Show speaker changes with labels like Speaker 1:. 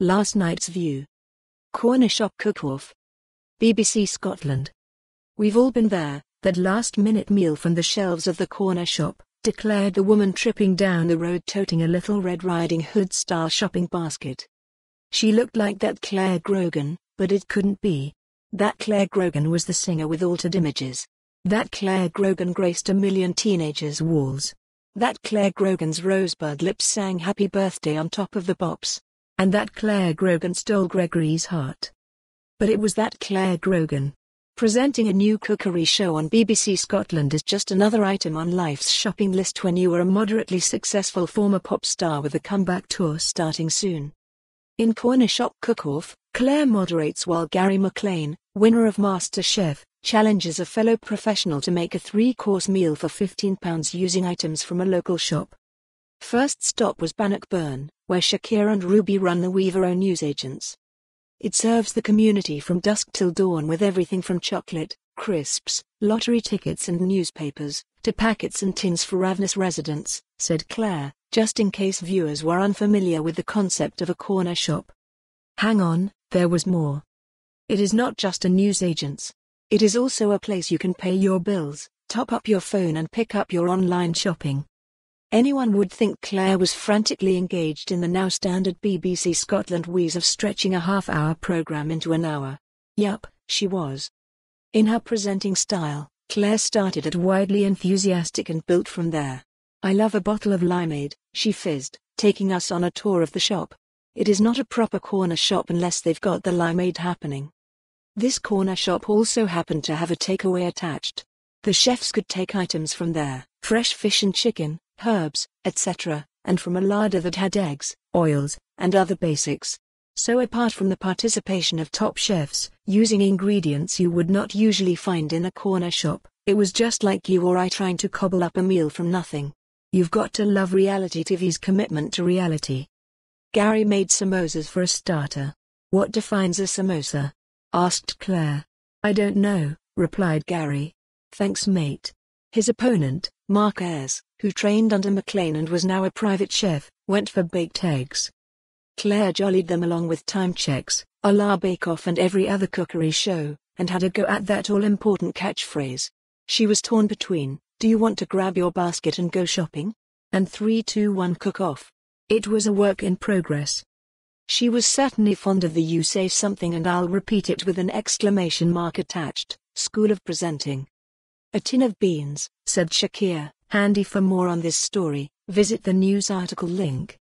Speaker 1: Last night's view. Corner shop cook-off. BBC Scotland. We've all been there, that last-minute meal from the shelves of the corner shop, declared the woman tripping down the road toting a little Red Riding Hood-style shopping basket. She looked like that Clare Grogan, but it couldn't be. That Clare Grogan was the singer with altered images. That Clare Grogan graced a million teenagers' walls. That Clare Grogan's rosebud lips sang happy birthday on Top of the Pops. And that Clare Grogan stole Gregory's heart. But it was that Clare Grogan. Presenting a new cookery show on BBC Scotland is just another item on life's shopping list when you are a moderately successful former pop star with a comeback tour starting soon. In Corner Shop Cook-Off, Clare moderates while Gary Maclean, winner of MasterChef, challenges a fellow professional to make a three-course meal for £15 using items from a local shop. First stop was Bannockburn, where Shakir and Ruby run the Weaver Row newsagents. It serves the community from dusk till dawn with everything from chocolate, crisps, lottery tickets and newspapers, to packets and tins for ravenous residents, said Clare, just in case viewers were unfamiliar with the concept of a corner shop. Hang on, there was more. It is not just a newsagent's. It is also a place you can pay your bills, top up your phone and pick up your online shopping. Anyone would think Clare was frantically engaged in the now standard BBC Scotland wheeze of stretching a half-hour programme into an hour. Yup, she was. In her presenting style, Clare started at widely enthusiastic and built from there. I love a bottle of limeade, she fizzed, taking us on a tour of the shop. It is not a proper corner shop unless they've got the limeade happening. This corner shop also happened to have a takeaway attached. The chefs could take items from there, fresh fish and chicken, herbs, etc., and from a larder that had eggs, oils, and other basics. So apart from the participation of top chefs, using ingredients you would not usually find in a corner shop, it was just like you or I trying to cobble up a meal from nothing. You've got to love reality TV's commitment to reality. Gary made samosas for a starter. What defines a samosa? asked Clare. I don't know, replied Gary. Thanks mate. His opponent, Mark Ayres, who trained under Maclean and was now a private chef, went for baked eggs. Clare jollied them along with time checks, a la Bake Off and every other cookery show, and had a go at that all-important catchphrase. She was torn between, do you want to grab your basket and go shopping? And 321 cook off. It was a work in progress. She was certainly fond of the you say something and I'll repeat it with an exclamation mark attached, school of presenting. A tin of beans, said Shakir, handy for more on this story, visit the news article link.